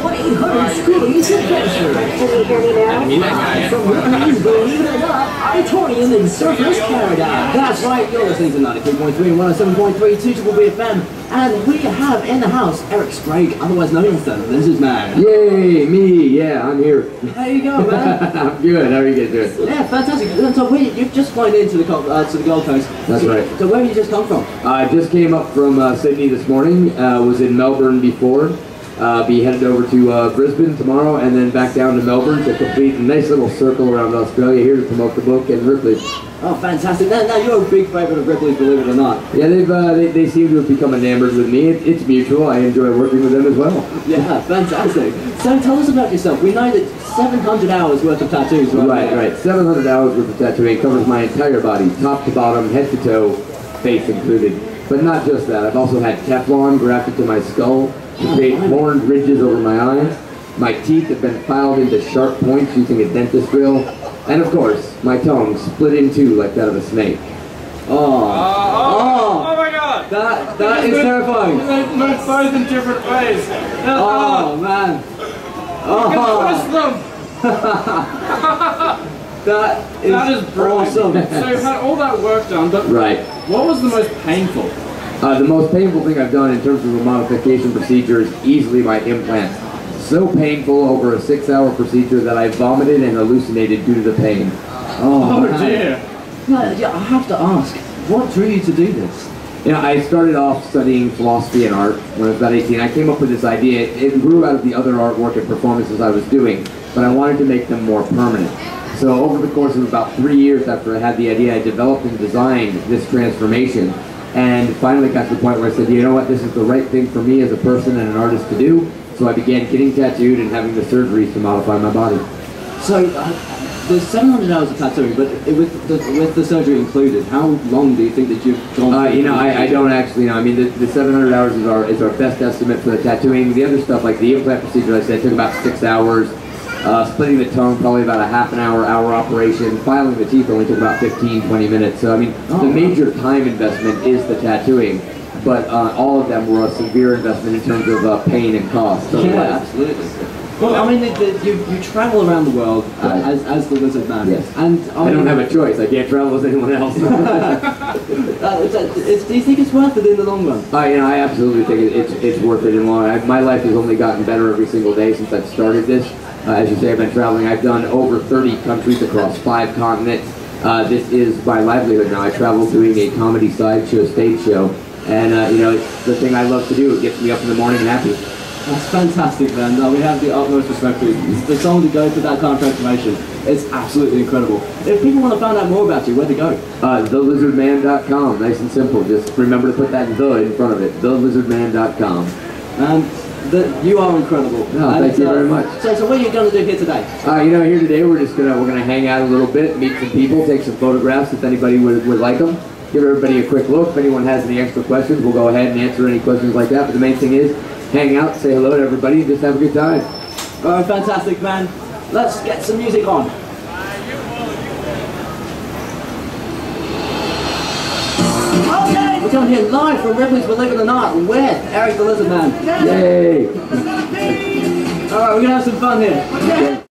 800 Schoolies Adventure. Can you hear me now? From Riverview, believe it or not, Auditorium in Surfer's Paradise. That's right, you're listening to 93.3 and 107.3 Teachable BFM. And we have in the house Eric Sprague, otherwise known as the Lizard Man. Yay, me, yeah, I'm here. How you go, man? I'm good, how are you guys doing? yeah, fantastic. So we, you've just flown into the, uh, to the Gold Coast. That's So- right. So where have you just come from? I just came up from uh, Sydney this morning, uh, was in Melbourne before, uh, be headed over to uh, Brisbane tomorrow, and then back down to Melbourne to complete a nice little circle around Australia here to promote the book and Ripley. Oh, fantastic. Now, now you're a big favourite of Ripley's, believe it or not. Yeah, they've uh, they, they seem to have become enamored with me. It, it's mutual. I enjoy working with them as well. Yeah, fantastic. So tell us about yourself. We know that 700 hours worth of tattoos, right? Right, right. 700 hours worth of tattooing covers my entire body, top to bottom, head to toe, face included. But not just that. I've also had Teflon grafted to my skull to create horned ridges over my eyes. My teeth have been filed into sharp points using a dentist drill. And of course, my tongue split in two like that of a snake. Oh, Oh, oh my god! that that is terrifying. They move both in different ways. Oh man. Oh. Oh, them. that is, That is awesome. So you've had all that work done, but Right. what was the most painful? Uh, the most painful thing I've done in terms of a modification procedure is easily my implants. So painful over a six-hour procedure that I vomited and hallucinated due to the pain. Oh man. dear. Yeah, yeah, I have to ask, what drew you to do this? You know, I started off studying philosophy and art when I was about 18. I came up with this idea. It grew out of the other artwork and performances I was doing, but I wanted to make them more permanent. So over the course of about three years after I had the idea, I developed and designed this transformation, and finally got to the point where I said, you know what, this is the right thing for me as a person and an artist to do. So I began getting tattooed and having the surgeries to modify my body. So, uh, there's 700 hours of tattooing, but it, with, the, with the surgery included, how long do you think that you've gone Uh, you know, I, I don't actually know. I mean, the, the 700 hours is our is our best estimate for the tattooing. The other stuff, like the implant procedure, like I said, took about six hours. Uh, splitting the tongue, probably about a half an hour, hour operation. Filing the teeth only took about 15, 20 minutes. So, I mean, Oh, the major time investment is the tattooing. But uh, all of them were a severe investment in terms of uh, pain and cost. So, Yeah, uh, absolutely. Well, I mean, the, the, you, you travel around the world uh, as, as the Lizard Man. Yes. And I don't have a choice. I can't travel as anyone else. Uh, it's, it's, do you think it's worth it in the long run? Uh, you know, I absolutely think it, it's it's worth it in the long run. I, my life has only gotten better every single day since I've started this. Uh, as you say, I've been traveling. I've done over 30 countries across five continents. Uh, this is my livelihood now. I travel doing a comedy sideshow stage show, and uh, you know, it's the thing I love to do. It gets me up in the morning and happy. That's fantastic, man. No, we have the utmost respect for you. For someone to go through that kind of transformation, it's absolutely incredible. If people want to find out more about you, where to go? Uh, TheLizardMan.com, nice and simple. Just remember to put that "the" in front of it. TheLizardMan.com. And the, you are incredible. No, And, thank you uh, very much. So, so what are you going to do here today? Uh, you know, here today we're just gonna we're gonna hang out a little bit, meet some people, take some photographs if anybody would, would like them. Give everybody a quick look. If anyone has any extra questions, we'll go ahead and answer any questions like that. But the main thing is, hang out, say hello to everybody, and just have a good time. Oh, fantastic, man. Let's get some music on. Okay, we're coming here live from Ripley's Believe It or Not with Eric the Lizard Man. Yay! All right, we're gonna have some fun here.